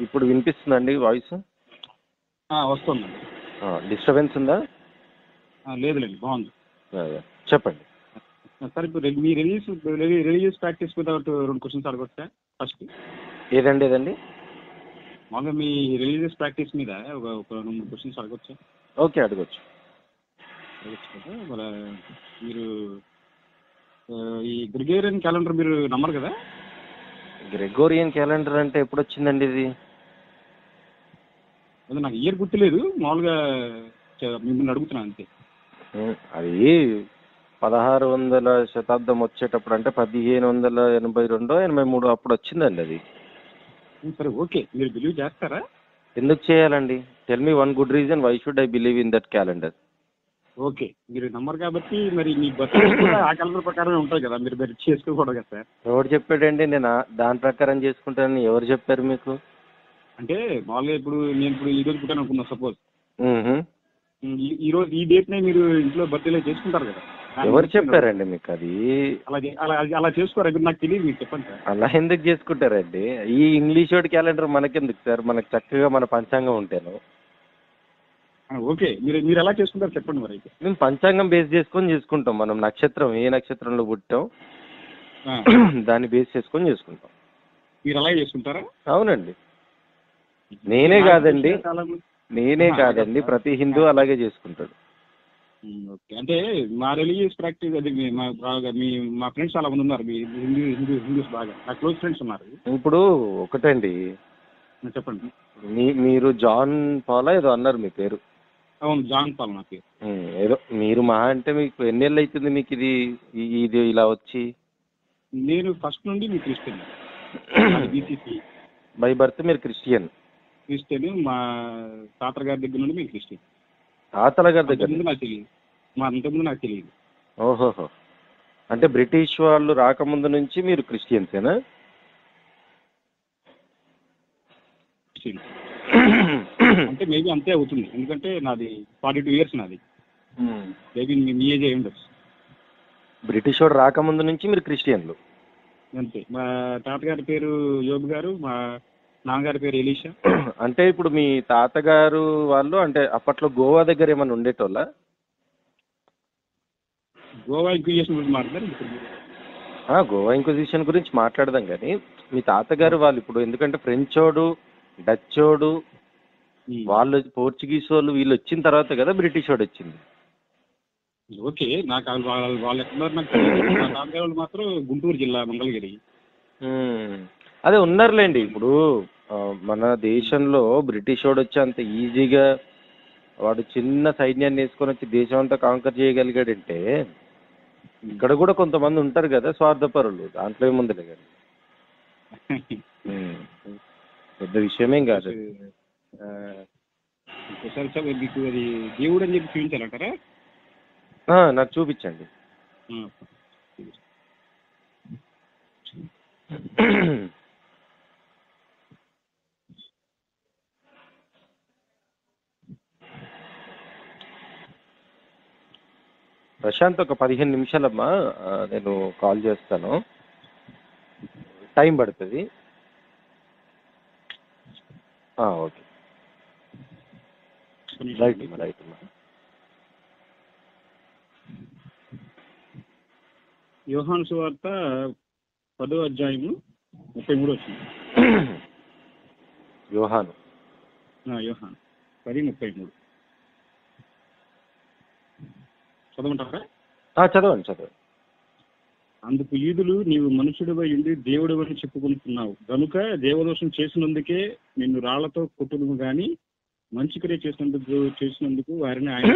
ఇప్పుడు వినిపిస్తుందండి వాయిస్? ఆ, వస్తుందండి. డిస్టర్బెన్స్ ఉందా? లేదులేండి బాగుంది. చెప్పండి. సార్ ఇప్పుడు మీ రిలీజియస్ రిలీజియస్ ప్రాక్టీస్ మీద రెండు క్వశ్చన్స్ అడగొచ్చా? ఫస్ట్. ఏదండి ఏదండి? మామూలుగా మీ రిలీజియస్ ప్రాక్టీస్ మీద ఒక ఒక రెండు మూడు క్వశ్చన్స్ అడగొచ్చా? ఓకే అడగచ్చు. అడగచ్చు కదా మరి ఈ గ్రిగేరియన్ క్యాలెండర్ మీరు నమ్మరు కదా? గ్రెగోరియన్ క్యాలెండర్ అంటే ఎప్పుడు వచ్చిందండి ఇది? అదే నాకు ఇయర్ గుర్తులేదు మామూలుగా చ- మిమ్మల్ని అడుగుతున్నాను అంతే. అది పదహారు వందల శతాబ్దం వచ్చేటప్పుడు అంటే పదిహేను వందల ఎనభై రెండో ఎనభై మూడు అప్పుడు వచ్చిందండి అది. సరే ఓకే. మీరు బిలీవ్ చేస్తారా? ఎందుకు చేయాలండి? Tell me one good reason why should I believe in that calendar okay. మీరు నమ్మరు కాబట్టి మరి మీ బస్ ఆ క్యాలెండర్ ప్రకారమే ఉంటాయి కదా మీరు మీరు చేసుకోకూడదు కదా సార్? ఎవరు చెప్పాడండి? నేను ఆ- దాని ప్రకారం చేసుకుంటానని ఎవరు చెప్పారు మీకు? అంటే మామూలుగా ఇప్పుడు నేను ఇప్పుడు ఈ రోజు పుట్టాను అనుకున్నా సపోజ్ మ్మ్హ. ఈ రోజు ఈ డేట్ నే మీరు ఇంట్లో బర్త్డేలో చేసుకుంటారు కదా. ఎవరు చెప్పారండి మీకు అది? అలా చే- అలా అలా చేసుకోరా? ఇప్పుడు నాకు తెలియదు మీకు చెప్పండి సార్. అలా ఎందుకు చేసుకుంటారండి? ఈ ఇంగ్లీష్ వాడి క్యాలెండర్ మనకెందుకు సార్? మనకు చక్కగా మన పంచాంగం ఉంటాను. ఓకే. మీరు మీరు ఎలా చేసుకుంటారు చెప్పండి మరి అయితే. మేము పంచాంగం బేస్ చేసుకొని చేసుకుంటాం. మనం నక్షత్రం ఏ నక్షత్రంలో పుట్టాం దాన్ని బేస్ చేసుకొని చేసుకుంటాం. మీరు అలాగే చేసుకుంటారా? అవునండి. నేనే కాదండి. నేనే కాదండి. ప్రతి హిందూ అలాగే చేసుకుంటాడు. ఓకే. అంటే మా రిలీజియస్ ప్రాక్టీస్ అది మీ- మా బాగా మీ మా ఫ్రెండ్స్ చాలా మంది ఉన్నారు. మీ హిందూ హిందూ హిందూస్ బాగా. నా క్లోజ్ ఫ్రెండ్స్ ఉన్నారు. ఇప్పుడు ఒకటండి. చెప్పండి. మీ మీరు జాన్ పాలా ఏదో అన్నారు మీ పేరు. అవును జాన్ పాల్ నా పేరు. ఉమ్, ఏదో మీరు మహా అంటే మీకు ఎన్నేళ్ళు అవుతుంది మీకు ఇది ఈ- ఇది ఇలా వచ్చి? నేను ఫస్ట్ నుండి మీ క్రిస్టియన్. బీసీసీ. బై బర్త్ మీరు క్రిస్టియన్. క్రిస్టియన్ మా తాతగారి గారి దగ్గర నుండి మేము క్రిస్టియన్. తాతల గారి దగ్గర నాకు తెలియదు. మా అంతకుముందు నాకు తెలియదు. ఓహోహో. అంటే బ్రిటిష్ వాళ్ళు రాకముందు నుంచి మీరు క్రిస్టియన్సేనా? క్రిస్టియన్. అంటే మేబీ అంతే అవుతుంది. ఎందుకంటే నాది ఫార్టీ టూ ఇయర్స్ నాది. మేబీ మీ మీ ఏజ్ అయి ఉండొచ్చు. బ్రిటిష్ వాడు రాకముందు నుంచి మీరు క్రిస్టియన్లు. అంతే. మా తాతగారి పేరు యోబు గారు మా నాన్నగారి పేరు ఎలీషా అంటే ఇప్పుడు మీ తాతగారు వాళ్ళు అంటే అప్పట్లో గోవా దగ్గర ఏమైనా ఉండేటోళ్ళ గోవా ఇంక్విజేషన్ గురించి మాట్లాడారు. గోవా ఇంక్విజిషన్ గురించి మాట్లాడదాం కానీ మీ తాతగారు వాళ్ళు ఇప్పుడు ఎందుకంటే ఫ్రెంచోడు డచ్చోడు. వాళ్ళు పోర్చుగీస్ వాళ్ళు వీళ్ళు వచ్చిన తర్వాత కదా బ్రిటిష్ వాడు వచ్చింది ఓకే నాకు వాళ్ళు వాళ్ళు ఎక్కడున్నారు నాకు తాతగారు వాళ్ళు మాత్రం గుంటూరు జిల్లా మంగళగిరి. అదే ఉన్నారులేండి ఇప్పుడు మన దేశంలో బ్రిటిష్ వాడు వచ్చి అంత ఈజీగా వాడు చిన్న సైన్యాన్ని వేసుకొని వచ్చి దేశం అంతా కాంకర్ చేయగలిగాడంటే ఇక్కడ కూడా కొంతమంది ఉంటారు కదా స్వార్థపరులు. దాంట్లో ఏముందిలే కానీ. పెద్ద విషయమేం కాదు. మీకు అది దేవుడు అని చెప్పి చూపించాలంటారా? ఆ, నాకు చూపించండి. ప్రశాంత్ ఒక పదిహేను నిమిషాలమ్మా నేను కాల్ చేస్తాను. టైం పడుతుంది. ఆ, ఓకే. రైట్ అమ్మా రైట్ అమ్మా. యోహాను సువార్త పదో అధ్యాయము ముప్పై మూడు వచ్చింది యోహాను. యోహాను. పది ముప్పై మూడు. చదవమంటారా చదవండి చదవండి అందుకు ఈదులు నీవు మనుషుడివై ఉండి దేవుడు అని చెప్పుకుంటున్నావు. కనుక దేవదోషం చేసినందుకే నిన్ను రాళ్ళతో కొట్టును గాని మంచి క్రియ చేసినందుకు చేసినందుకు వారిని ఆయన.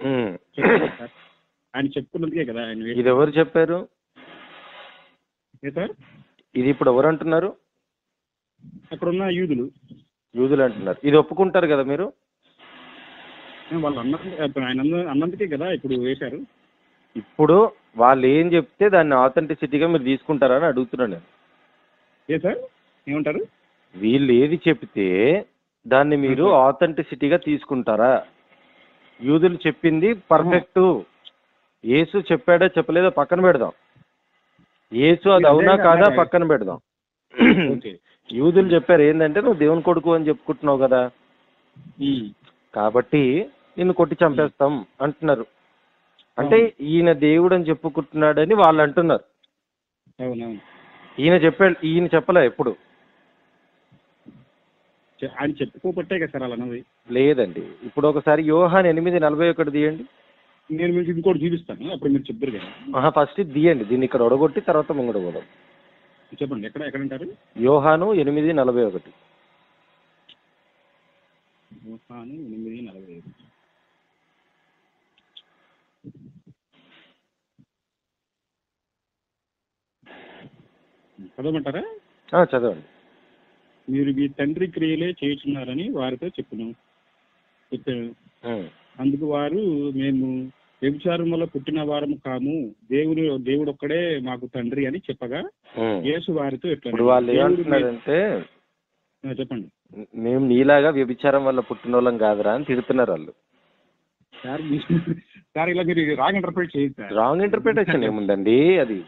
ఆయన చెప్పుకున్నందుకే కదా ఆయన ఇది ఎవరు చెప్పారు? సార్ ఇది ఇప్పుడు ఎవరు అంటున్నారు? అక్కడ ఉన్న యూదులు. యూదులు అంటున్నారు. ఇది ఒప్పుకుంటారు కదా మీరు? వాళ్ళు అన్న ఆయన అన్న- అన్నందుకే కదా ఇప్పుడు వేశారు? ఇప్పుడు వాళ్ళు ఏం చెప్తే దాన్ని ఆథెంటిసిటీగా మీరు తీసుకుంటారా అని అడుగుతున్నాను నేను. ఏ సార్? ఏమంటారు? వీళ్ళు ఏది చెప్తే దాన్ని మీరు. ఆథెంటిసిటీగా తీసుకుంటారా? యూదులు చెప్పింది పర్ఫెక్ట్ యేసు చెప్పాడో చెప్పలేదో పక్కన పెడదాం. యేసు అది అవునా కాదా. పక్కన పెడదాం. ఓకే. యూదులు చెప్పారు ఏంటంటే నువ్వు దేవుని కొడుకు అని చెప్పుకుంటున్నావు కదా. ఉమ్. కాబట్టి నిన్ను కొట్టి చంపేస్తాం అంటున్నారు. అంటే. ఈయన దేవుడు అని చెప్పుకుంటున్నాడని వాళ్ళు అంటున్నారు. ఈయన చెప్పాడు ఈయన చెప్పలే ఎప్పుడు? ఆయన చెప్పుకోబట్టే కదా సార్ అలా లేదండి. ఇప్పుడు ఒకసారి యోహాన్ ఎనిమిది నలభై ఒకటి తీయండి. నేను మీకు ఇంకోటి చూపిస్తాను. అప్పుడు మీరు చెప్తారు కదా. ఫస్ట్ ఇది తీయండి. దీన్ని ఇక్కడ ఒడగొట్టి తర్వాత ముంగడ పోదాం. చెప్పండి ఎక్కడ ఎక్కడ అంటారు? యోహాను ఎనిమిది నలభై ఒకటి. యోహాను ఎనిమిది నలభై ఐదు చదవమంటారా? చదవండి. మీరు మీ తండ్రి క్రియలే చేయుచున్నారని వారితో చెప్పును. చెప్పాను. అందుకు వారు మేము వ్యభిచారం వల్ల పుట్టిన వారము కాము. దేవుడు దేవుడు ఒక్కడే మాకు తండ్రి అని చెప్పగా. యేసు వారితో ఇప్పుడు వాళ్ళు ఏమంటున్నారంటే చెప్పండి. మేము నీలాగా వ్యభిచారం వల్ల పుట్టిన వాళ్ళం కాదురా అని తిడుతున్నారు వాళ్ళు. సార్ ఇలా మీరు wrong interpret sir. Wrong interpretation ఏముందండి అది?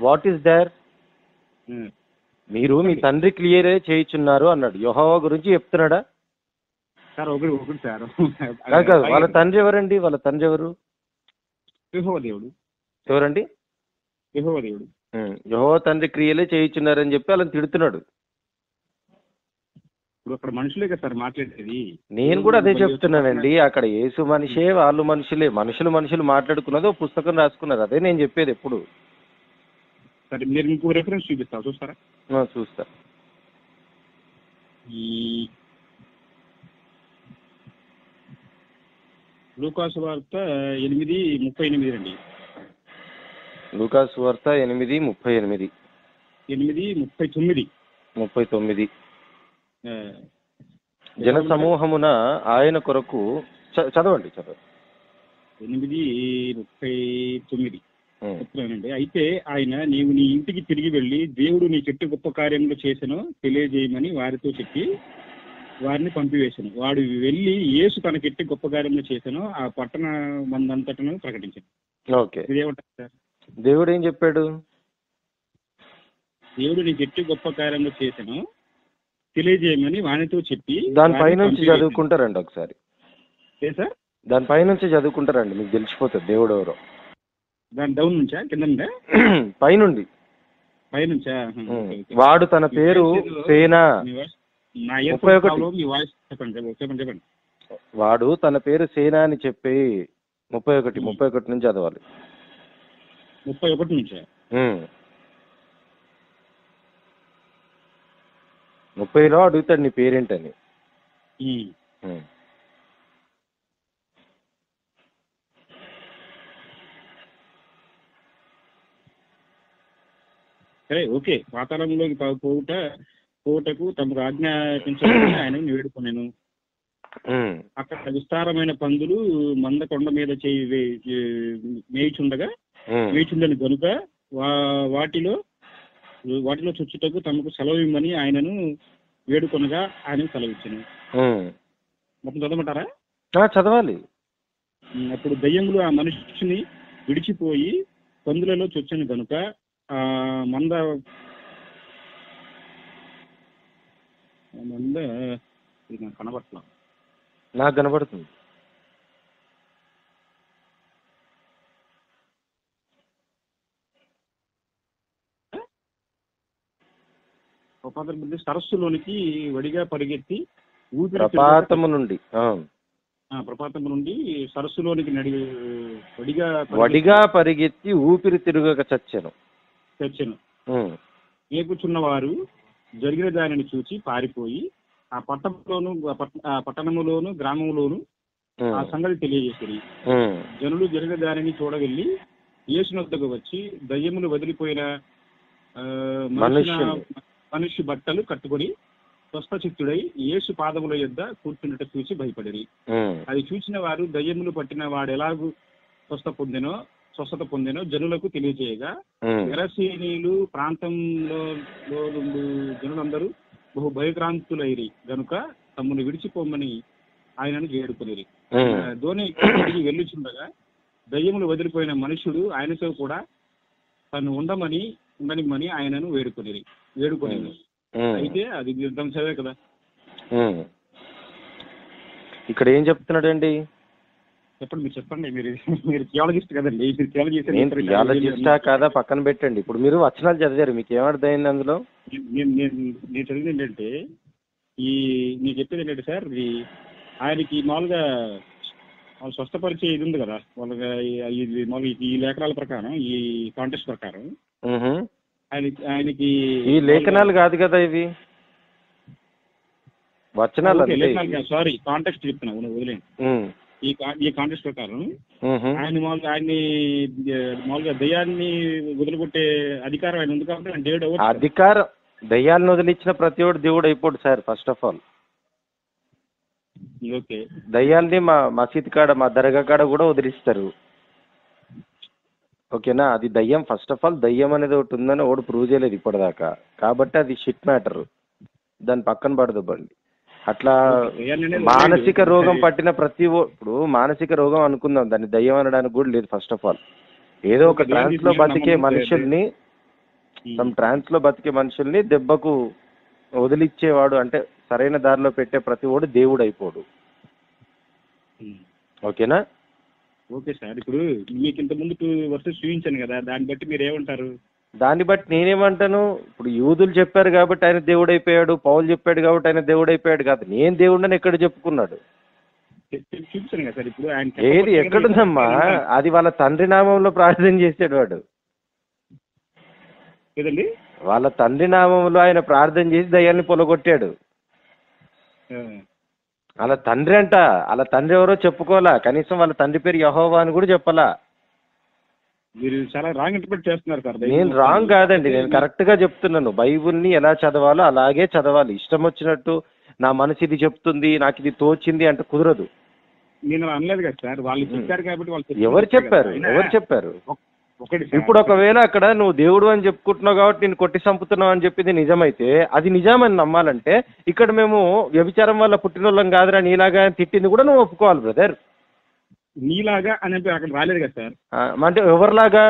What is there. మీరు మీ తండ్రి క్లియరే చేయించున్నారు అన్నాడు. యెహోవా గురించి చెప్తున్నాడా? సార్ ఒకటి ఒకటి సార్. కాదు కాదు వాళ్ళ తండ్రి ఎవరండి? వాళ్ళ తండ్రి ఎవరు? ఎవరండి? యెహోవా దేవుడు. ఉం, యెహోవా తండ్రి క్రియలే చేయించున్నారని చెప్పి వాళ్ళని తిడుతున్నాడు. ఇప్పుడు అక్కడ మనుషులే కదా సార్ మాట్లాడేది. నేను కూడా అదే చెప్తున్నానండి. అక్కడ యేసు మనిషే వాళ్ళు మనుషులే. మనుషులు మనుషులు మాట్లాడుకున్నది ఓ పుస్తకం రాసుకున్నారు. అదే నేను చెప్పేది ఎప్పుడు. సరే మీరు ఇంకో రెఫరెన్స్ చూపిస్తా చూస్తారా చూస్తా ఈ లూకాసు వార్త ఎనిమిది ముప్పై ఎనిమిది అండి లూకాసు వార్త ఎనిమిది ముప్పై ఎనిమిది ఎనిమిది ముప్పై తొమ్మిది ముప్పై తొమ్మిది జన సమూహమున ఆయన కొరకు చదవండి చదవండి ఎనిమిది ముప్పై తొమ్మిది. చెప్తున్నానండి. అయితే ఆయన నీవు నీ ఇంటికి తిరిగి వెళ్ళి దేవుడు నీ చెట్టు గొప్ప కార్యములు చేసెను తెలియజేయమని వారితో చెప్పి వారిని పంపివేశాను వాడు వెళ్ళి యేసు తనకెట్టి గొప్ప కార్యములు చేశాను ఆ పట్టణ మందంతటను ప్రకటించాను. ఓకే. ఇదేమంటారు సార్? దేవుడు ఏం చెప్పాడు? దేవుడు నీ చెట్టు గొప్ప కార్యములు చేశాను తెలియజేయమని వానితో చెప్పి దాని వారిని పైనుంచి పంపివేశాను. చదువుకుంటారండి ఒకసారి. ఏ సార్? దాని పైనుంచి చదువుకుంటారండి మీకు తెలిసిపోతుంది దేవుడు ఎవరో. దాని డౌన్ నుంచా? కింద నుండా? పైనుండి పైనుంచా. వాడు తన పేరు సేన. మీ వాయిస్- నా ఇయర్ ముప్పై ఒకటి. ఫోన్ మీ వాయిస్ చెప్పండి చెప్పండి చెప్పండి చెప్పండి. వాడు తన పేరు సేన అని చెప్పి ముప్పై ఒకటి. ముప్పై ఒకటి నుంచి చదవాలి. ముప్పై ఒకటి నుంచా. ముప్పైలో అడుగుతాడు నీ పేరేంటని. సరే ఓకే పాతాళంలోకి పోవుట పోవుటకు తమకు ఆజ్ఞాపించాలని ఆయన వేడుకొనేను. అక్కడ విస్తారమైన పందులు మంద కొండ మీద చేయి మేయిచుండగా. మేయిచుండని కనుక వాటిలో వాటిలో చుచ్చుటకు తమకు సెలవు ఇమ్మని ఆయనను వేడుకొనగా ఆయన సెలవిచ్చాను. మొత్తం చదవమంటారా? చదవాలి. అప్పుడు దయ్యములు ఆ మనిషిని విడిచిపోయి పందులలో చొచ్చను కనుక మంద మంద ఇది నాకు కనబడుతుంది. ప్రపాతం నుండి సరస్సులోనికి వడిగా పరిగెత్తి ఊపిరి ప్రపాతము నుండి ప్రపాతం నుండి సరస్సులోనికి నడి వడిగా వడిగా పరిగెత్తి ఊపిరి తిరుగక చచ్చాను. తెచ్చను ఉం. ఏపుచున్న వారు జరిగిన దానిని చూచి పారిపోయి ఆ పట్టణంలోను పట్టణములోను గ్రామములోను ఉం. ఆ సంగతి తెలియజేసింది ఉం. జనులు జరిగిన దానిని చూడవెళ్ళి యేసునొద్దకు వచ్చి దయ్యములు వదిలిపోయిన మనిషి బట్టలు కట్టుకొని స్వస్థచిత్తుడై యేసు పాదముల యొద్ద కూర్చున్నట్టు చూసి భయపడిరి. అది చూసిన వారు దయ్యములు పట్టిన వాడు ఎలాగూ స్వస్థ పొందెనో స్వస్థత పొందెనో జనులకు తెలియజేయగా ఉం. గెరసీనీలు ప్రాంతంలో జనులందరూ బహు భయక్రాంతులైరి. గనుక తమ్ముని విడిచిపోమని ఆయనను ఉమ్, ధోని తిరిగి వెళ్ళుచుండగా దయ్యములు వదిలిపోయిన మనుషుడు ఆయనతో కూడా తను ఉండమని ఉండనిమ్మని ఆయనను వేడుకొనిరి. వేడుకొని అయితే అది చదివే కదా. ఇక్కడ ఏం చెప్తున్నాడండి? చెప్పండి మీరు చెప్పండి. మీరు మీరు థియాలజిస్ట్ కదండి. మీరు థియాలజీ నేను థియాలజిస్టా కాదా? పక్కన పెట్టండి. ఇప్పుడు మీరు వచనాలు చదివారు. మీకు ఏమర్థమైంది అందులో? నేను చదివింది ఏంటంటే ఈ నేను చెప్పేది ఏంటంటే సార్ ఈ ఆయనకి మామూలుగా వాళ్ళు స్వస్థపరిచే ఇది ఉంది కదా. వాళ్ళకి ఈ- ఇది మామూలుగా ఈ లేఖనాల ప్రకారం ఈ కాంటెస్ట్ ప్రకారం. ఆయన ఆయనకి ఈ లేఖనాలు కాదు కదా ఇవి? వచనాలు. సారీ కాంటెక్స్ట్ చెప్తున్నా వదిలేండి ఈ ఈ కాంటెస్ట్ ప్రకారం. ఆయన మామూలుగా ఆయన్ని మామూలుగా దయ్యాన్ని వదిలిపెట్టే అధికారం ఆయన ఉంది కాబట్టి ఆయన దేవుడు. అధికారం దయ్యాలను వదిలిచ్చిన ప్రతి ఒడు దేవుడు అయిపోడు sir first of all okay. దయ్యాల్ని మా మసీద్ కాడ మా దర్గా కాడ కూడా వదిలిస్తారు. ఓకేనా? అది దయ్యం ఫస్ట్ ఆఫ్ ఆల్ దయ్యం అనేది ఒకటి ఉందని ఒకటి ప్రూవ్ చేయలేదు ఇప్పటిదాకా. కాబట్టి అది షిట్ మ్యాటర్ దాని పక్కన పడదు బండి. అట్లా మానసిక. రోగం పట్టిన ప్రతి ఇప్పుడు మానసిక రోగం అనుకుందాం దాన్ని దయ్యం అనడానికి కూడా లేదు ఫస్ట్ ఆఫ్ ఆల్ ఏదో ఒక ట్రాన్స్లో బతికే మనుషుల్ని. తమ ట్రాన్స్లో బతికే మనుషుల్ని దెబ్బకు వదిలిచ్చేవాడు అంటే సరైన దారిలో పెట్టే ప్రతి ఓడు దేవుడు అయిపోడు. ఓకేనా ఓకే సార్ ఇప్పుడు మీకు ఇంత ముందు టూ వర్సెస్ చూపించాను కదా దాన్ని బట్టి మీరు ఏమంటారు దాన్ని బట్టి నేనేమంటాను? ఇప్పుడు యూదులు చెప్పారు కాబట్టి ఆయన దేవుడు అయిపోయాడు పౌలు చెప్పాడు కాబట్టి ఆయన దేవుడు అయిపోయాడు కాదు. నేను దేవుడని ఎక్కడ చెప్పుకున్నాడు? ఏది ఎక్కడుందమ్మా? అది వాళ్ళ తండ్రి నామంలో ప్రార్థన చేసాడు వాడు. వాళ్ళ తండ్రి నామంలో ఆయన ప్రార్థన చేసి దయ్యాన్ని పొలగొట్టాడు. వాళ్ళ తండ్రి అంట. వాళ్ళ తండ్రి ఎవరో చెప్పుకోవాలా? కనీసం వాళ్ళ తండ్రి పేరు యహోవా అని కూడా చెప్పాలా? మీరు చాలా రాంగ్ ఇంటర్ప్రిట్ చేస్తున్నారు సార్. నేను రాంగ్ కాదండి నేను కరెక్ట్గా చెప్తున్నాను. బైబుల్ని ఎలా చదవాలో అలాగే చదవాలి. ఇష్టం వచ్చినట్టు నా మనసు ఇది చెప్తుంది నాకు ఇది తోచింది అంటే కుదరదు. నేను అలా అనలేదు కదా సార్. వాళ్ళు చెప్పారు కాబట్టి వాళ్ళు ఎవరు. చెప్పారు? ఎవరు చెప్పారు? ఒకటి. ఇప్పుడు ఒకవేళ అక్కడ నువ్వు దేవుడు అని చెప్పుకుంటున్నావు కాబట్టి నేను కొట్టి చంపుతున్నావు అని చెప్పింది నిజమైతే అది నిజమని నమ్మాలంటే ఇక్కడ మేము వ్యభిచారం వల్ల పుట్టినోళ్ళం కాదురా నీలాగా తిట్టింది కూడా నువ్వు ఒప్పుకోవాలి బ్రదర్ నీలాగా అని చెప్పి అక్కడ రాలేదు కదా సార్? అంటే ఎవరిలాగా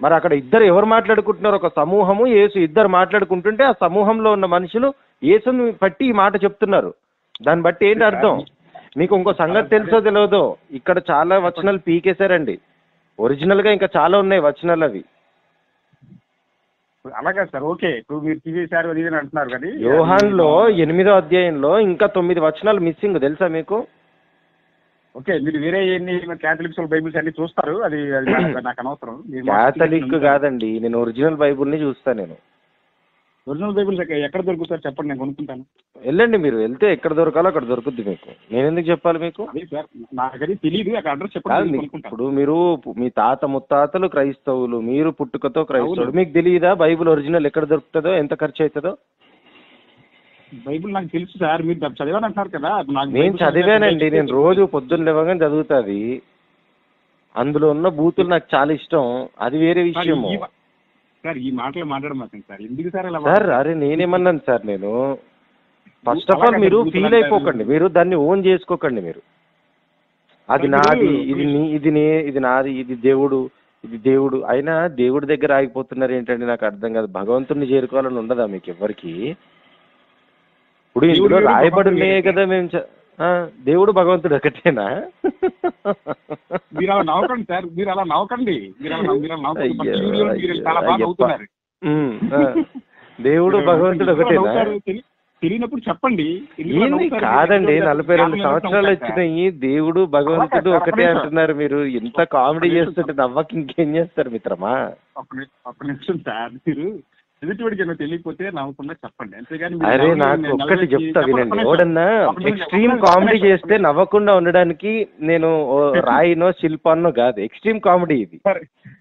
మరి అక్కడ ఇద్దరు ఎవరు మాట్లాడుకుంటున్నారు? ఒక సమూహము యేసు ఇద్దరు మాట్లాడుకుంటుంటే ఆ సమూహంలో ఉన్న మనుషులు యేసుని బట్టి ఈ మాట చెప్తున్నారు. దాన్ని బట్టి ఏంటి అర్థం? మీకు ఇంకో సంగతి తెలుసో తెలియదో ఇక్కడ చాలా వచనాలు పీకేశారండి. ఒరిజినల్గా ఇంకా చాలా ఉన్నాయి వచనాలు అవి. అలాగే సార్ ఓకే. ఇప్పుడు మీరు తీసేశారు అది అంటున్నారు కానీ యోహాన్లో ఎనిమిదో అధ్యాయంలో ఇంకా తొమ్మిది వచనాలు మిస్సింగ్ తెలుసా మీకు? ఓకే మీరు వేరే ఎన్ని క్యాథలిక్స్ బైబిల్స్ అన్ని చూస్తారు? అది నాకు- అనవసరం. క్యాథలిక్ కాదండి నేను ఒరిజినల్ బైబుల్ని చూస్తా నేను. ఒరిజినల్ బైబిల్స్ ఎక్క- ఎక్కడ దొరుకుతారు చెప్పండి నేను కొనుక్కుంటాను. వెళ్ళండి మీరు వెళ్తే ఎక్కడ దొరకాలో అక్కడ దొరుకుద్ది మీకు. నేను ఎందుకు చెప్పాలి మీకు? నాకది తెలియదు అడ్రస్ చెప్పండి కొనుక్కుంటాను ఇప్పుడు మీరు మీ తాత ముత్తాతలు క్రైస్తవులు మీరు పుట్టుకతో క్రైస్తవులు. మీకు తెలియదా బైబిల్ ఒరిజినల్ ఎక్కడ దొరుకుతుందో ఎంత ఖర్చు అవుతుందో? బైబిల్ నాకు తెలుసు సార్ మీరు చదివాను అంటున్నారు కదా నాకు నేను చదివానండి. చదివే- నేను రోజు పొద్దున్న లేవగానే చదువుతాది. అందులో ఉన్న బూతులు నాకు చాలా ఇష్టం. అది వేరే మా- సార్ ఈ మాటలు మాట్లాడమాకండి సార్. ఎందుకు సార్ సార్ అరే నేనేమన్నాను సార్ నేను? ఫస్ట్ ఆఫ్ ఆల్ మీరు ఫీల్. అయిపోకండి. మీరు దాన్ని ఓన్ చేసుకోకండి మీరు. అది నాది ఇది నీ ఇది నే ఇది నాది ఇది దేవుడు ఇది దేవుడు. అయినా దేవుడి దగ్గర ఆగిపోతున్నారు ఏంటంటే నాకు అర్థం కాదు. భగవంతుడిని చేరుకోవాలని ఉండదా మీకు ఎవరికి ఇప్పుడు ఇందులో రాయబడి ఉన్నాయే. కదా మేము దేవుడు భగవంతుడు ఒకటేనా మీరు అలా నవ్వకండి సార్ మీరు అలా నవ్వకండి మీరు అలా చాలా బాగా. దేవుడు భగవంతుడు ఒకటేనా తెలియనప్పుడు చెప్పండి? కాదండి నలభై రెండు? సంవత్సరాలు వచ్చినాయి దేవుడు భగవంతుడు ఒకటే అంటున్నారు మీరు ఎంత కామెడీ. చేస్తుంటే నవ్వకి ఇంకేం చేస్తారు మిత్రమా ఒక్క నిమిషం సార్ మీరు ఎదుటివాడికి తెలియకపోతే నవ్వకుండా చెప్పండి. అంతేగాని అరే నాకు ఒక్కటి చెప్తా వినండి. నిమిషం, ఎక్స్ట్రీమ్ కామెడీ. చేస్తే నవ్వకుండా ఉండడానికి నేను రాయినో శిల్పాన్నో కాదు. ఎక్స్ట్రీమ్ కామెడీ ఇది.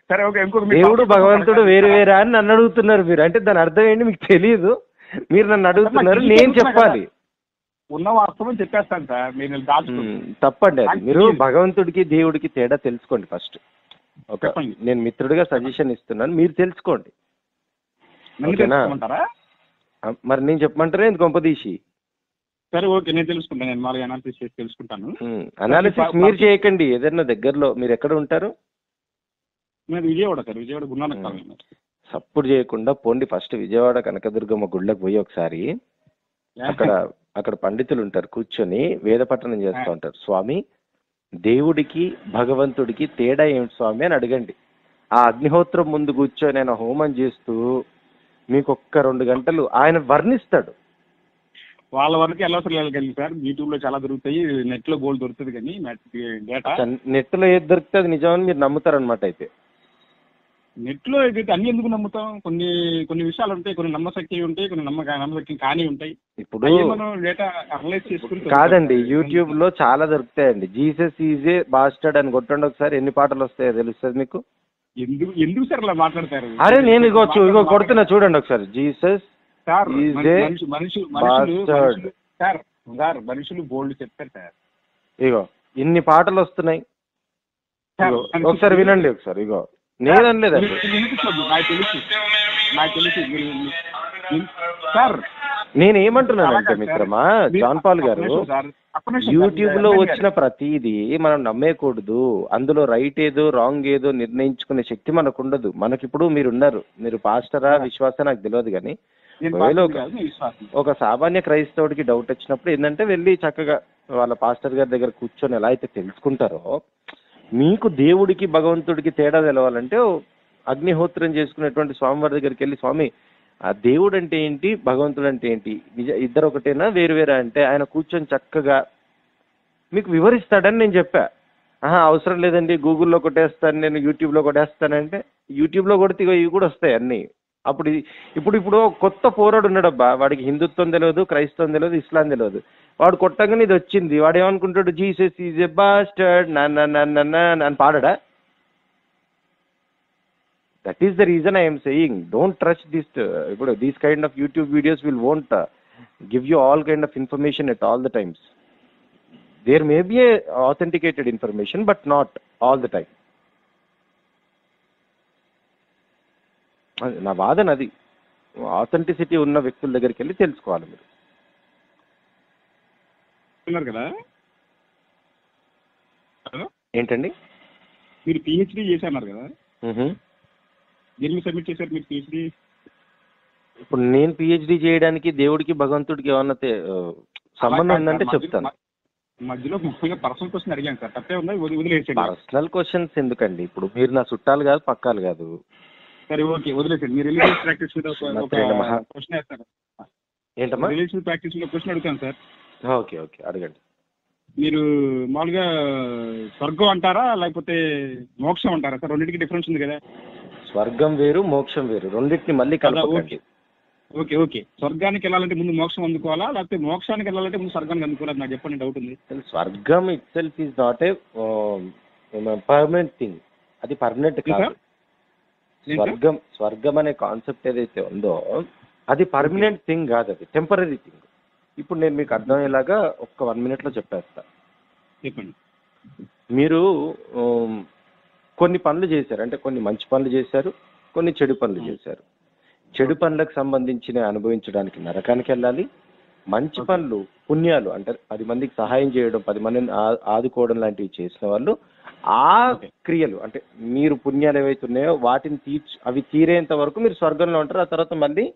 సరే ఓకే ఇంకొక దేవుడు భగవంతుడు. వేరు వేరా అని నన్ను అడుగుతున్నారు మీరు. అంటే దాని అర్థం ఏంటి మీకు తెలియదు మీరు నన్ను అడుగుతున్నారు. నేను చెప్పాలి. ఉన్న వాస్తవం చెప్పేస్తాను సార్. మీరు తప్పండి అది. మీరు. భగవంతుడికి దేవుడికి తేడా తెలుసుకోండి ఫస్ట్. చెప్పండి. నేను మిత్రుడిగా సజెషన్ ఇస్తున్నాను. మీరు తెలుసుకోండి నన్ను ఓకేనా? తెలుసుకోమంటారా ఆ, మరి నేను చెప్పమంటారా? ఇది కొంపదీసి సరే ఓకే నేను తెలుసుకుంటాను నేను మామూలుగా అనాలిసిస్ చేసి తెలుసుకుంటాను. అనాలిసిస్ మీరు చేయకండి ఏదైనా దగ్గరలో మీరు ఎక్కడ ఉంటారు? నేను విజయవాడ సార్ విజయవాడ గున్నానక్ సప్పుడు చేయకుండా పోండి ఫస్ట్ విజయవాడ కనకదుర్గమ్మ గుళ్ళకి పోయి ఒకసారి. అక్కడ అక్కడ పండితులు ఉంటారు కూర్చొని వేద పఠనం చేస్తూ ఉంటారు. స్వామి దేవుడికి భగవంతుడికి తేడా ఏమిటి స్వామి అని అడగండి. ఆ అగ్నిహోత్రం ముందు కూర్చొని ఆయన హోమం చేస్తూ మీకు ఒక్క రెండు గంటలు ఆయన వర్ణిస్తాడు. వాళ్ళ వరకు ఎలా అసలు వెళ్ళగలిగి సార్. యూట్యూబ్లో చాలా దొరుకుతాయి. నెట్లో గోల్డ్ దొరుకుతుంది కానీ డేటా నెట్లో ఏది దొరికితే అది నిజమని మీరు నమ్ముతారనమాట అయితే. నెట్లో అయితే అన్ని ఎందుకు నమ్ముతాం? కొన్ని కొన్ని విషయాలు ఉంటాయి కొన్ని నమ్మశక్తి ఉంటాయి కొన్ని నమ్మక నమ్మశక్తి కానీ ఉంటాయి. ఇప్పుడు మనం డేటా అనలైజ్ కాదండి యూట్యూబ్లో చాలా దొరుకుతాయండి. జీసస్ ఈజే బాస్టర్డ్ అని కొట్టండి ఒకసారి. ఎన్ని పాటలు వస్తాయో తెలుస్తుంది మీకు? ఎందుకు ఎందుకు సార్ అలా మాట్లాడతారు? అరే నేను ఇగో చూ- ఇగో కొడుతున్నా చూడండి ఒకసారి. జీసస్ సార్ Is మనిషి- a మనిషి- మనుషులు మనుషులు bastard. మనుషులు- సార్ సార్ మనుషులు బోల్డ్ చెప్తారు సార్. ఇగో ఇన్ని పాటలు వస్తున్నాయి. సార్, ఇగో, ఒకసారి వినండి ఒకసారి ఇగో. నేను అనలేదండి మీరు వినిపించొద్దు, నాకు తెలుసు. నాకు తెలుసు. మీరు మీరు- సార్ నేను ఏమంటున్నానంటే. మిత్రమా జాన్ పాల్ గారు యూట్యూబ్లో వచ్చిన ప్రతిదీ మనం నమ్మేయకూడదు అందులో రైట్ ఏదో రాంగ్ ఏదో నిర్ణయించుకునే శక్తి మనకు ఉండదు మనకిప్పుడు మీరు ఉన్నారు మీరు పాస్టరా విశ్వాస నాకు తెలియదు కానీ ఒక- సామాన్య క్రైస్తవుడికి డౌట్ వచ్చినప్పుడు ఏంటంటే వెళ్ళి చక్కగా వాళ్ళ పాస్టర్ గారి దగ్గర కూర్చొని ఎలా అయితే తెలుసుకుంటారో మీకు దేవుడికి భగవంతుడికి తేడా తెలవాలంటే అగ్నిహోత్రం చేసుకునేటువంటి స్వామివారి దగ్గరికి వెళ్ళి స్వామి ఆ దేవుడు అంటే ఏంటి? భగవంతుడు అంటే ఏంటి? నిజ ఇద్దరు ఒకటేనా వేరు వేరే? అంటే ఆయన కూర్చొని చక్కగా మీకు వివరిస్తాడని నేను చెప్పా. ఆహా అవసరం లేదండి. గూగుల్లో కొట్టేస్తాను నేను యూట్యూబ్లో కొట్టేస్తానంటే యూట్యూబ్లో కొడితే ఇవి కూడా వస్తాయి అన్నీ. అప్పుడు ఇప్పుడు ఇప్పుడు కొత్త పోరాడు ఉన్నాడబ్బా. వాడికి హిందుత్వం తెలియదు క్రైస్తవం తెలియదు ఇస్లాం తెలియదు. వాడు కొట్టగానే ఇది వచ్చింది. వాడు ఏమనుకుంటాడు? Jesus is a bastard. అని పాడడా? That is the reason I'm saying don't trust this ఇప్పుడు these kind of YouTube videos will won't give you all kind of information at all the times there may be a authenticated information but not all the time నా వాదన అది authenticity ఉన్న వ్యక్తుల దగ్గరికి వెళ్ళి తెలుసుకోవాలి మీరు. ఉన్నారు కదా? హలో? ఏంటండి? మీరు పిహెచ్డీ చేశారు కదా. దేని మీద సబ్మిట్ చేశారు మీరు పిహెచ్డీ ఇప్పుడు నేను పిహెచ్డి చేయడానికి దేవుడికి భగవంతుడికి ఏమన్నా సంబంధం ఉందంటే చెప్తాను. మధ్యలో ముఖ్యంగా పర్సనల్ క్వశ్చన్ అడిగాను సార్. తప్పే ఉందా? వదిలి వదిలేసండి పర్సనల్ క్వశ్చన్స్ ఎందుకండి? ఇప్పుడు మీరు నా చుట్టాలు కాదు పక్కాలు కాదు. సరే ఓకే వదిలేసండి మీరు రిలీజియస్ ప్రాక్టీస్ మీద ఒక-. క్వశ్చన్ వేస్తారు. ఏంటమ్మా? రిలీజియస్ ప్రాక్టీస్ మీద క్వశ్చన్ అడుగుతాను సార్. ఓకే ఓకే అడగండి. మీరు మామూలుగా స్వర్గం అంటారా? లేకపోతే మోక్షం అంటారా? సార్ రెండింటికి డిఫరెన్స్ ఉంది కదా. స్వర్గం వేరు మోక్షం వేరు. రెండింటిని మళ్ళీ కలపకండి. Okay okay. స్వర్గానికి వెళ్ళాలంటే ముందు మోక్షం అందుకోవాలా? లేకపోతే మోక్షానికి వెళ్ళాలంటే ముందు స్వర్గానికి అందుకోవాలా నాకు చెప్పండి డౌట్ ఉంది. స్వర్గం itself is not a permanent thing అది పర్మనెంట్ కాదు? స్వర్గం స్వర్గం అనే కాన్సెప్ట్ ఏదైతే ఉందో అది పర్మనెంట్ థింగ్ కాదు అది. టెంపరీ థింగ్ ఇప్పుడు నేను మీకు అర్థమయ్యేలాగా ఒక్క వన్ మినిట్లో చెప్పేస్తా. చెప్పండి. మీరు ఉమ్, కొన్ని పనులు చేశారు. అంటే కొన్ని మంచి పనులు చేశారు కొన్ని చెడు పనులు చేశారు. చెడు పనులకు సంబంధించిన అనుభవించడానికి నరకానికి వెళ్ళాలి. మంచి. పనులు పుణ్యాలు అంటే పది మందికి సహాయం చేయడం పది మందిని ఆ- ఆదుకోవడం లాంటివి చేసిన వాళ్ళు ఆ. క్రియలు అంటే మీరు పుణ్యాలు ఏవైతే ఉన్నాయో వాటిని తీర్చి అవి తీరేంత వరకు మీరు స్వర్గంలో ఉంటారు. ఆ తర్వాత మళ్ళీ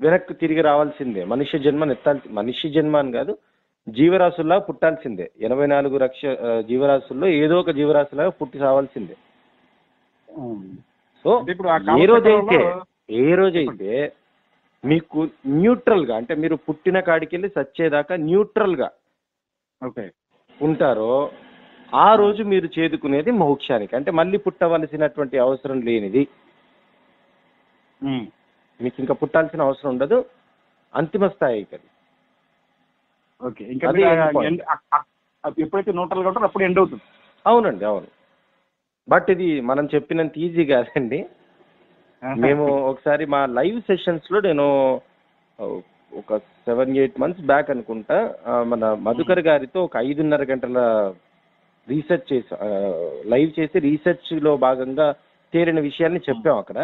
వెనక్కి తిరిగి రావాల్సిందే. మనిషి జన్మను ఎత్తాల్సి మనిషి జన్మ అని కాదు జీవరాశుల్లా పుట్టాల్సిందే. ఎనభై నాలుగు లక్ష జీవరాశుల్లో ఏదో ఒక జీవరాశిలాగా పుట్టి సావాల్సిందే. సో ఏ రోజైతే ఏ రోజైతే మీకు న్యూట్రల్గా అంటే మీరు పుట్టిన కాడికి వెళ్ళి సచ్చేదాకా న్యూట్రల్గా ఓకే. ఉంటారో ఆ రోజు మీరు చేదుకునేది మోక్షానికి. అంటే మళ్ళీ పుట్టవలసినటువంటి అవసరం లేనిది. మీకు ఇంకా పుట్టాల్సిన అవసరం ఉండదు. అంతిమ స్థాయికి అది ఓకే. ఇంకా అది end point. ఎప్పుడైతే న్యూట్రల్ ఉంటారో అప్పుడు ఎండ్ అవుతుంది. అవునండి అవును. బట్ ఇది మనం చెప్పినంత ఈజీ కాదండి. మేము ఒకసారి మా లైవ్ సెషన్స్లో నేను ఆ, ఒక సెవెన్ ఎయిట్ మంత్స్ బ్యాక్ అనుకుంటా ఆ, మన మధుకర్ గారితో ఒక ఐదున్నర గంటల రీసెర్చ్ చేసా లైవ్ చేసి రీసెర్చ్లో భాగంగా తేలిన విషయాన్ని చెప్పాం అక్కడ.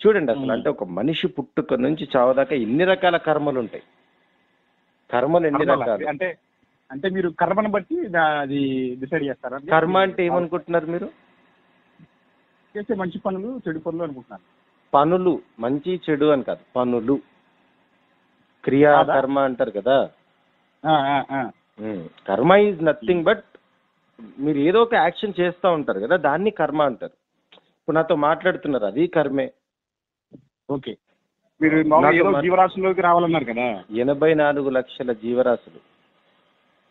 చూడండి అసలు. అంటే ఒక మనిషి పుట్టుక నుంచి చావదాకా ఎన్ని రకాల కర్మలు ఉంటాయి కర్మలు ఎన్ని? రకాలు? అంటే అంటే మీరు కర్మను బట్టి అది డిసైడ్ చేస్తారా? కర్మ అంటే ఏమనుకుంటున్నారు మీరు? చేసే మంచి పనులు చెడు పనులు అనుకుంటున్నాను. పనులు మంచి చెడు అని కాదు పనులు. క్రియా? కర్మ అంటారు కదా. కర్మ ఈజ్ నథింగ్ బట్ మీరు ఏదో ఒక యాక్షన్ చేస్తూ ఉంటారు కదా దాన్ని కర్మ అంటారు. ఇప్పుడు నాతో మాట్లాడుతున్నారు అది కర్మే. ఓకే. మీరు ఏదో జీవరాశిలోకి రావాలన్నారు కదా? ఎనభై నాలుగు లక్షల జీవరాశులు.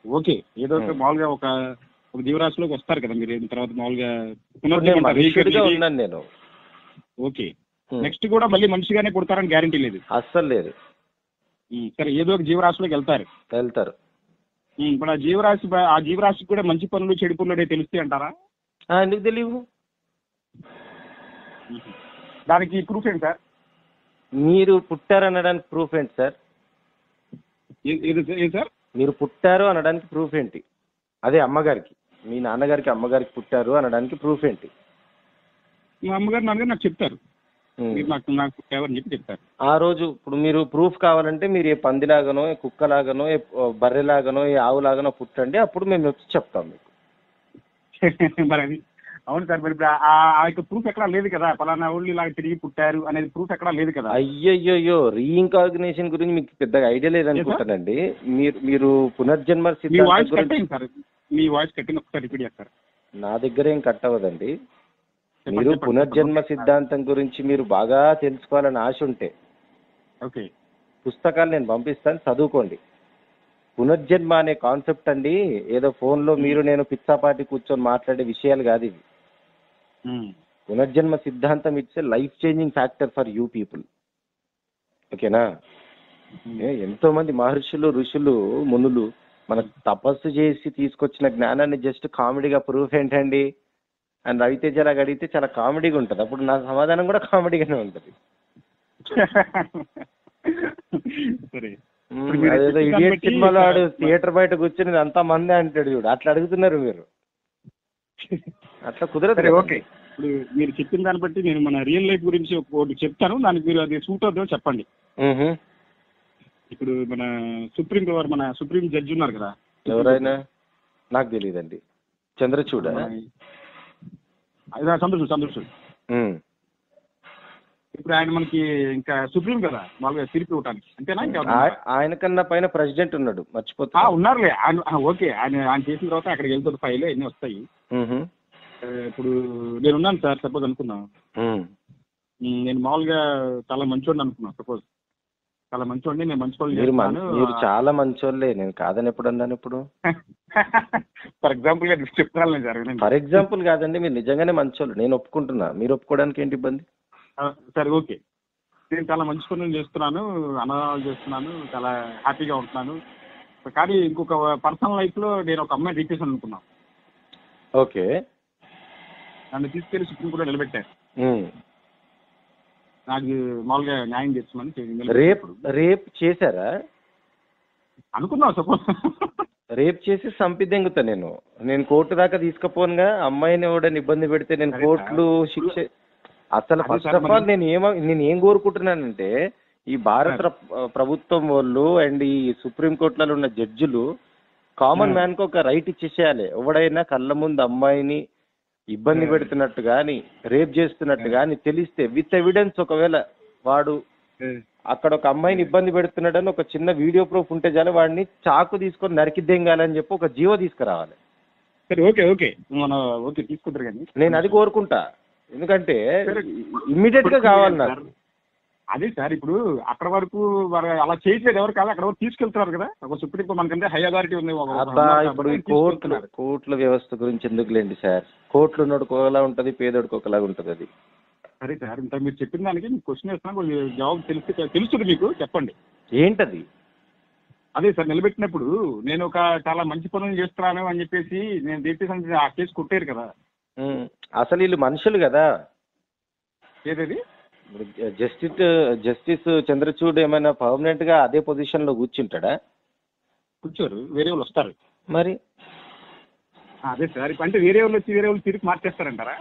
ఓకే. ఏదో ఒక. మామూలుగా ఒక ఒక జీవరాశిలోకి వస్తారు కదా మీరు తర్వాత మామూలుగా ఉన్నాను నేను. ఓకే. నెక్స్ట్ కూడా మళ్ళీ మనిషిగానే పుడతారని గ్యారంటీ లేదు. అస్సలు లేదు. సరే ఏదో ఒక జీవరాశిలోకి వెళ్తారు. వెళ్తారు. ఇప్పుడు ఆ జీవరాశి ఆ జీవరాశికి కూడా మంచి పనులు చెడు పనులు తెలుస్తాయి అంటారా? ఎందుకు తెలియవు దానికి ప్రూఫ్ ఏంటి సార్? మీరు పుట్టారు అనడానికి ప్రూఫ్ ఏంటి సార్? ఏది సార్? మీరు పుట్టారు అనడానికి ప్రూఫ్ ఏంటి? అదే అమ్మగారికి. మీ నాన్నగారికి అమ్మగారికి పుట్టారు అనడానికి ప్రూఫ్ ఏంటి? మా అమ్మగారు నాన్నగారు నాకు చెప్తారు. మీరు నాకు నాకు ఎవరని చెప్పి చెప్తారు. ఆ రోజు ఇప్పుడు మీరు ప్రూఫ్ కావాలంటే మీరు ఏ పందిలాగానో ఏ కుక్కలాగానో ఏ బర్రెలాగానో ఏ ఆవులాగానో పుట్టండి అప్పుడు మేము వచ్చి చెప్తాం మీకు. మరి అది అవును సార్ మరి ఇప్పుడు ఆ- యొక్క ప్రూఫ్ ఎక్కడా లేదు కదా? పలానా వాళ్ళు ఇలా తిరిగి పుట్టారు అనేది ప్రూఫ్ ఎక్కడా లేదు కదా? అయ్యయ్యో రీఇన్కాగ్నేషన్ గురించి మీకు పెద్దగా ఐడియా లేదనుకుంటానండి. మీరు మీరు పునర్జన్మ మీ వాయిస్ కట్ గురించి అయింది సార్. మీ వాయిస్ కట్టింది ఒకసారి రిపీట్ చేస్తారు? నా దగ్గర ఏం కట్ అవ్వదండి. మీరు పునర్జన్మ. సిద్ధాంతం గురించి మీరు బాగా తెలుసుకోవాలని ఆశ ఉంటే ఓకే. పుస్తకాలు నేను పంపిస్తాను చదువుకోండి. పునర్జన్మ అనే కాన్సెప్ట్ అండి. ఏదో ఫోన్లో మీరు నేను పిచ్చాపాటి కూర్చొని మాట్లాడే విషయాలు కాదు ఇవి. పునర్జన్మ సిద్ధాంతం it's life changing factor for you people. ఓకేనా? ఏ, ఎంతో మంది మహర్షులు ఋషులు మునులు మన తపస్సు చేసి తీసుకొచ్చిన జ్ఞానాన్ని జస్ట్ కామెడీగా ప్రూఫ్ ఏంటండి? అని రవితేజలాగా అడిగితే చాలా కామెడీగా ఉంటుంది. అప్పుడు నా సమాధానం కూడా కామెడీగానే ఉంటుంది. అదేదో ఇడియట్ బట్టి సినిమాలో ఆడు థియేటర్ బయట కూర్చుని అంతా మందే అంటాడు చూడు. అట్లా అడుగుతున్నారు మీరు. అట్లా కుదరదు. ఓకే. ఇప్పుడు మీరు చెప్పిన దాన్ని బట్టి నేను మన రియల్ లైఫ్ గురించి ఒక- ఒకటి చెప్తాను. దానికి మీరు అది సూట్ అవుతుందో చెప్పండి. ఇప్పుడు మన సుప్రీం కోర్ మన సుప్రీం జడ్జి ఉన్నారు కదా. ఎవరైనా? నాకు తెలియదండి. చంద్రచూడ? చంద్రచూడ్ చంద్రచూడ్. ఇప్పుడు ఆయన మనకి ఇంకా సుప్రీం కదా మామూలుగా తీర్పు ఇవ్వటానికి. అంతేనా? ఆయన కన్నా పైన ప్రెసిడెంట్ ఉన్నాడు మర్చిపోతా ఉన్నారులే. ఆయన ఓకే. ఆయన ఆయన చేసిన తర్వాత అక్కడికి వెళ్తుంది ఫైల్ అన్నీ వస్తాయి. ఇప్పుడు నేను ఉన్నాను సార్ సపోజ్ అనుకున్నాం. నేను మామూలుగా చాలా మంచోడిని అనుకున్నాను సపోజ్. చాలా మంచోడిని నేను మంచి పనులు మీరు చాలా మంచోళ్ళే నేను కాదని ఎప్పుడు అన్నాను ఇప్పుడు? ఫర్ ఎగ్జాంపుల్గా చెప్తున్నాను నేను సార్. ఫర్ ఎగ్జాంపుల్ కాదండి మీరు నిజంగానే మంచోళ్ళు నేను ఒప్పుకుంటున్నా. మీరు ఒప్పుకోవడానికి ఏంటి ఇబ్బంది? సరే ఓకే. నేను చాలా మంచి పనులు చేస్తున్నాను అన్నదానాలు చేస్తున్నాను చాలా హ్యాపీగా ఉంటున్నాను. కానీ ఇంకొక పర్సనల్ లైఫ్లో నేను ఒక అమ్మాయిని రీచ్ చేశాను అనుకున్నాను ఓకే. నన్ను తీసుకెళ్ళి సుప్రీం కోర్టులో నిలబెట్టారు. నాకు మామూలుగా న్యాయం చేస్తామని రేప్ రేప్ చేశారా? అనుకున్నావు సపోజ్. రేప్ చేసి సంపిదెంగుతా నేను. నేను కోర్టు దాకా తీసుకుపోనుగా అమ్మాయిని ఎవడని ఇబ్బంది పెడితే నేను కోర్టులు. శిక్ష అసలు ఫస్ట్ ఆఫ్ ఆల్ నేను ఏమ నేను ఏం కోరుకుంటున్నానంటే ఈ భారత ప్రభుత్వం వాళ్ళు అండ్ ఈ సుప్రీం కోర్టులలో ఉన్న జడ్జిలు కామన్. మ్యాన్కు ఒక రైట్ ఇచ్చేసేయాలి. ఎవడైనా కళ్ళ ముందు అమ్మాయిని ఇబ్బంది సార్. పెడుతున్నట్టు కానీ రేప్ చేస్తున్నట్టు సార్. కానీ తెలిస్తే విత్ ఎవిడెన్స్ ఒకవేళ వాడు అక్కడ ఒక అమ్మాయిని ఇబ్బంది పెడుతున్నాడని ఒక చిన్న వీడియో ప్రూఫ్ ఉంటే చాలు వాడిని చాకు తీసుకొని నరికిద్దేంగాలని చెప్పి ఒక జీవో తీసుకురావాలి. సరే ఓకే ఓకే. మన ఓకే తీసుకుంటారు కానీ. నేను అది కోరుకుంటా. ఎందుకంటే. ఇమ్మీడియట్గా కావాలి నాకు. అదే సార్ ఇప్పుడు అక్కడ వరకు వారు అలా చేయట్లేదు ఎవరు కాదు అక్కడ వరకు తీసుకెళ్తున్నారు కదా. ఒక సుప్రీం కోర్టు మనకంటే హై అథారిటీ ఉంది. ఇప్పుడు కోర్టులు. కోర్టుల వ్యవస్థ గురించి ఎందుకులేండి సార్? కోర్టులు ఉన్నోడికి ఒకలా ఉంటది పేదోడికి ఒకలాగా ఉంటది అది. సరే సార్ ఇంత మీరు చెప్పిన దానికి మీకు క్వశ్చన్ వేస్తున్నా కొంచెం జవాబు తెలిసి తెలుస్తుంది మీకు చెప్పండి. ఏంటది? అదే సార్ నిలబెట్టినప్పుడు నేను ఒక చాలా మంచి పనులు చేస్తున్నాను అని చెప్పేసి నేను చెప్పేసి ఆ కేసు కొట్టారు కదా. అసలు వీళ్ళు మనుషులు కదా. ఏదేది? జస్టిస్ జస్టిస్ చంద్రచూడ్ ఏమైనా పర్మనెంట్గా అదే పొజిషన్లో కూర్చుంటాడా? కూర్చోరు వేరే వాళ్ళు వస్తారు. మరి? అదే సార్ అంటే వేరే వాళ్ళు వచ్చి వేరే వాళ్ళు తిరిగి మార్చేస్తారంటారా?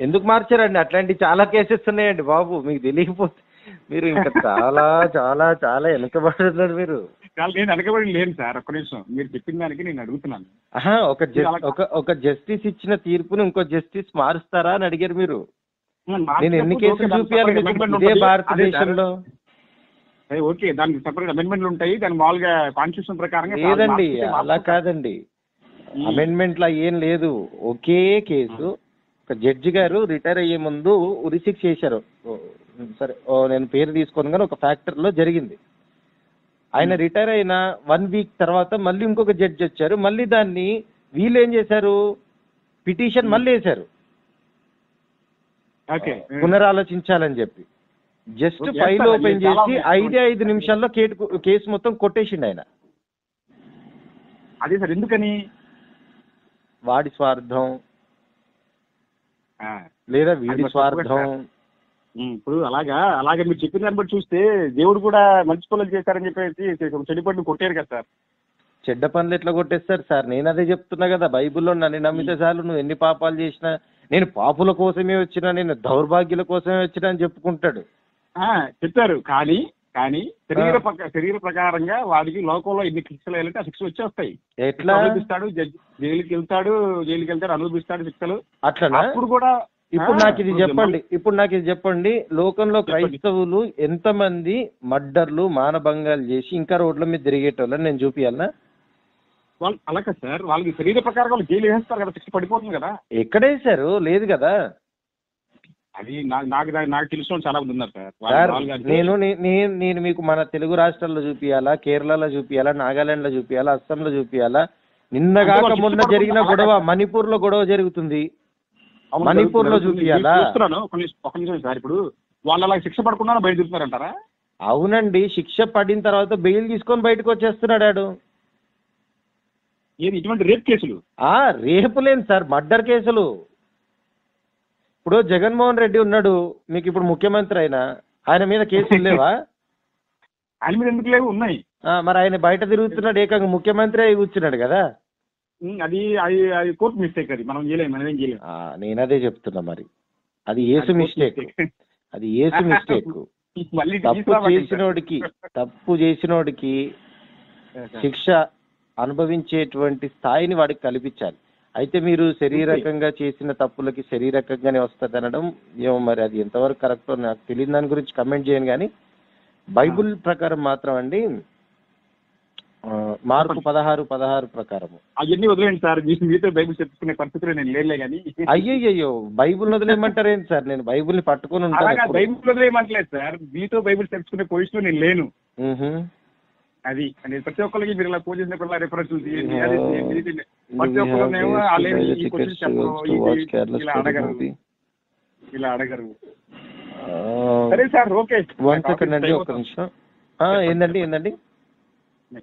ఎందుకు మార్చారండి? అట్లాంటి చాలా కేసెస్ ఉన్నాయండి బాబు మీకు తెలియకపోతే. మీరు ఇంకా చాలా చాలా చాలా వెనకబడుతున్నారు మీరు. నేను వెనకబడి లేను సార్ ఒక్క నిమిషం. మీరు చెప్పిన దానికి నేను అడుగుతున్నాను. ఒక ఒక జస్టిస్ ఇచ్చిన తీర్పుని ఇంకో జస్టిస్ మారుస్తారా అని అడిగారు మీరు. నేను ఎన్ని కేసులు చూపించాలి ఇదే. భారతదేశంలో. ఓకే దానికి సపరేట్ అమెండ్మెంట్లు ఉంటాయి. దాని మామూలుగా కాన్స్టిట్యూషన్ ప్రకారంగా లేదండి అలా. కాదండి. అమెండ్మెంట్ లా ఏం లేదు. ఒకే కేసు. ఒక జడ్జి గారు రిటైర్ అయ్యే ముందు ఉరిశిక్ష చేశారు. సరే నేను పేరు తీసుకోను కానీ ఒక ఫ్యాక్టరీ లో జరిగింది. ఆయన రిటైర్ అయిన వన్ వీక్ తర్వాత మళ్ళీ ఇంకొక జడ్జి వచ్చారు. మళ్ళీ దాన్ని వీళ్ళు ఏం చేశారు? పిటిషన్ మళ్ళీ వేశారు. పునరాలోచించాలని చెప్పి. Just file? ఓపెన్ చేసి. ఐదే ఐదు నిమిషాల్లో కేసు మొత్తం కొట్టేసిండు ఆయన. అదే సార్ ఎందుకని? వాడి స్వార్థం. లేదా వీడి స్వార్థం. ఇప్పుడు అలాగా అలాగే మీరు చెప్పిన దాన్ని బట్టి చూస్తే దేవుడు కూడా మంచి పనులు చేశారని చెప్పేసి చెడిపడిని కొట్టారు కదా సార్. చెడ్డ పనులు ఎట్లా కొట్టేస్తారు సార్? నేను అదే చెప్తున్నా కదా బైబిల్లో నన్ను నమ్మితే చాలు నువ్వు ఎన్ని పాపాలు చేసినా నేను పాపుల కోసమే వచ్చినా నేను దౌర్భాగ్యుల కోసమే వచ్చినా అని చెప్పుకుంటాడు. ఆ, చెప్పారు. కానీ కానీ శరీర శరీర ప్రకారంగా వాడికి లోకంలో ఎన్ని శిక్షలు వేయాలంటే ఆ శిక్షలు వచ్చేస్తాయి. ఎట్లా? అనుభవిస్తాడు జైలుకి వెళ్తాడు జైలుకి వెళ్తాడు అనుభవిస్తాడు శిక్షలు. అట్లనా? అప్పుడు కూడా ఇప్పుడు నాకు ఇది ఇప్పుడు చెప్పండి. ఇప్పుడు నాకు ఇది చెప్పండి. లోకంలో. క్రైస్తవులు ఎంతమంది మర్డర్లు మానభంగాలు చేసి ఇంకా రోడ్ల మీద తిరిగేటోళ్ళని నేను చూపియాలనా? వాళ్ళు అలా కదా సార్ వాళ్ళకి శరీర ప్రకారం వాళ్ళు జైలు వేస్తారు కదా శిక్ష పడిపోతుంది కదా. ఎక్కడేశారు లేదు కదా. అది నాకు నాకు తెలిసిన వాళ్ళు చాలా మంది ఉన్నారు సార్. నేను నేను నేను మీకు మన తెలుగు రాష్ట్రాల్లో చూపియాలా కేరళలో చూపియాలా నాగాలాండ్లో చూపియాలా అస్సాంలో చూపియాలా? నిన్నగాక మొన్న జరిగిన గొడవ అలాగా? మణిపూర్లో గొడవ జరుగుతుంది. మణిపూర్లో జరుగుతుంది. చూపియాలా? ఒక నిమిషం సార్ ఇప్పుడు వాళ్ళు అలా శిక్ష పడకుండా బయట తిరుగుతున్నారంటారా? అవునండి శిక్ష పడిన తర్వాత బెయిల్ తీసుకొని బయటకు వచ్చేస్తున్నాడు ఏది? ఇటువంటి రేప్ కేసులు? ఆ రేపు లేని సార్ మర్డర్ కేసులు. ఇప్పుడు జగన్మోహన్ రెడ్డి ఉన్నాడు మీకు ఇప్పుడు ముఖ్యమంత్రి అయినా ఆయన మీద కేసులు లేవా? ఆయన మీద ఎందుకు లేవు? ఉన్నాయి. మరి ఆయన బయట తిరుగుతున్నాడు ఏకంగా ముఖ్యమంత్రి అయి కూర్చున్నాడు కదా. అది అది కోర్టు మిస్టేక్ అది. మనం చేయలేము మనం ఏం చేయలేము నేను అదే చెప్తున్నా మరి. అది ఏసు మిస్టేక్. అది ఏసు మిస్టేక్ మళ్ళీ తప్పు. చేసినోడికి తప్పు చేసినోడికి శిక్ష అనుభవించేటువంటి స్థాయిని వాడికి కల్పించాలి. అయితే మీరు శరీరకంగా చేసిన తప్పులకి శరీరకంగానే వస్తుంది అనడం ఏమో మరి అది ఎంతవరకు కరెక్టో నాకు తెలియని దాని గురించి కమెంట్ చేయను కానీ బైబుల్ ప్రకారం మాత్రం అండి ఆ, మార్కు పదహారు పదహారు ప్రకారము. అవన్నీ వదిలేండి సార్ మీతో బైబిల్ చెప్పుకునే పరిస్థితిలో నేను లేలే కానీ అయ్యయ్యో బైబుల్ వదిలేయమంటారు ఏంటి సార్? నేను బైబుల్ని పట్టుకొని ఉంటాను. బైబిల్ వదిలేయమంటలేదు సార్. మీతో బైబిల్ తెలుసుకునే పొజిషన్ నేను లేను. అది. నేను ప్రతి ఒక్కరికి మీరు ఇలా పూజ చేసినప్పుడు రెఫరెన్స్ తీయండి అది ప్రతి ఈ క్వశ్చన్ చెప్పరు Kerala ఇలా అడగరు? ఇలా అడగరు. సరే సార్ ఓకే. వన్ సెకండ్ అండి ఒక నిమిషం. ఏందండి ఏందండి?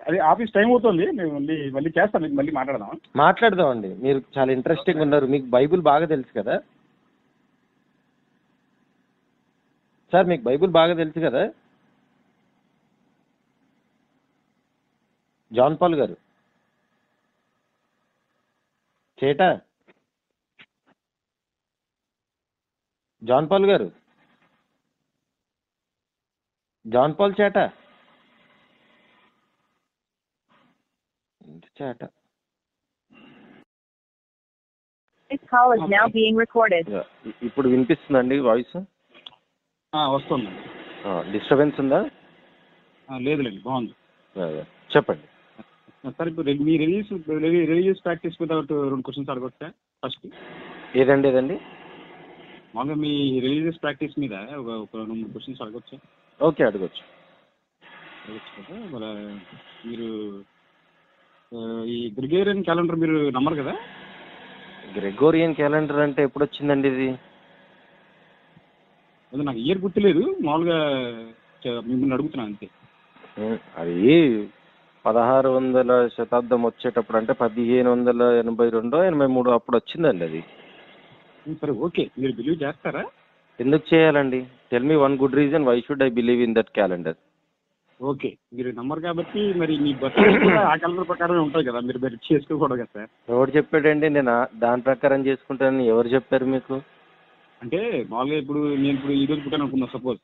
అదే ఆఫీస్ టైం అవుతుంది మేము మళ్ళీ మళ్ళీ చేస్తాం మీకు మళ్ళీ మాట్లాడదాం మాట్లాడదాం అండి మీరు చాలా ఇంట్రెస్టింగ్ ఉన్నారు మీకు బైబిల్ బాగా తెలుసు కదా? సార్ మీకు బైబిల్ బాగా తెలుసు కదా? జాన్ పాల్ గారు. చేటా. జాన్ పాల్ గారు. జాన్ పాల్ చేట. చేట? This call is now being recorded. Yeah, ఇ- ఇప్పుడు వినిపిస్తుందండి వాయిస్? ఆ, వస్తుంది డిస్టర్బెన్స్ ఉందా? లేదులేండి బాగుంది. చెప్పండి. సార్ ఇప్పుడు మీ రిలీజ్ రిలీజియస్ ప్రాక్టీస్ మీద ఒకటి రెండు క్వశ్చన్స్ అడగొచ్చా? ఫస్ట్. ఏదండి ఏదండి? మామూలుగా మీ రిలీజియస్ ప్రాక్టీస్ మీద ఒక ఒక రెండు మూడు క్వశ్చన్స్ అడగొచ్చా? ఓకే అడగచ్చు. మరి మీరు ఈ గ్రిగేరియన్ క్యాలెండర్ మీరు నమ్మరు కదా? గ్రెగోరియన్ క్యాలెండర్ అంటే ఎప్పుడు వచ్చిందండి ఇది? అదే నాకు ఇయర్ గుర్తులేదు మామూలుగా మిమ్మల్ని అడుగుతున్నాను అంతే. అది పదహారు వందల శతాబ్దం వచ్చేటప్పుడు అంటే పదిహేను వందల ఎనభై రెండో ఎనభై మూడు అప్పుడు వచ్చిందండి అది. సరే ఓకే. మీరు బిలీవ్ చేస్తారా? ఎందుకు చేయాలండి? Tell me one good reason why should I believe in that calendar okay. మీరు నమ్మరు కాబట్టి మరి మీ కూడా ఆ క్యాలెండర్ ప్రకారమే ఉంటాయి కదా. మీరు మీరు చేసుకోకూడదు కదా సార్? ఎవరు చెప్పాడండి? నేను దాని ప్రకారం చేసుకుంటానని ఎవరు చెప్పారు మీకు? అంటే మామూలుగా ఇప్పుడు నేను ఇప్పుడు ఈ రోజు పుట్టాను అనుకున్నా సపోజ్.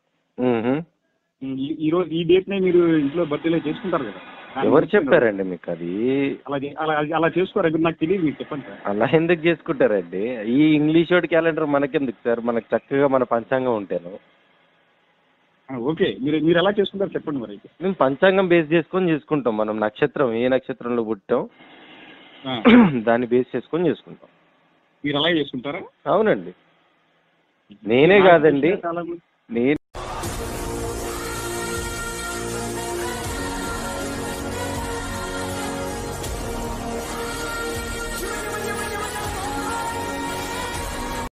ఈ రోజు ఈ డేట్ నే మీరు ఇంట్లో బర్త్డేలో చేసుకుంటారు కదా. ఎవరు చెప్పారండి మీకు అది? అలా చే- అలా అలా చేసుకోరా? మీరు నాకు తెలియదు మీకు చెప్పండి సార్. అలా ఎందుకు చేసుకుంటారండి? ఈ ఇంగ్లీష్ వాడి క్యాలెండర్ మనకెందుకు సార్? మనకు చక్కగా మన పంచాంగం ఉంటాను. ఓకే. మీరు మీరు ఎలా చేసుకుంటారు చెప్పండి మరి. మేము పంచాంగం బేస్ చేసుకొని చేసుకుంటాం మనం. నక్షత్రం ఏ నక్షత్రంలో పుట్టాం దాన్ని బేస్ చేసుకొని చేసుకుంటాం. మీరు అలాగే చేసుకుంటారా? అవునండి. నేనే కాదండి. నేను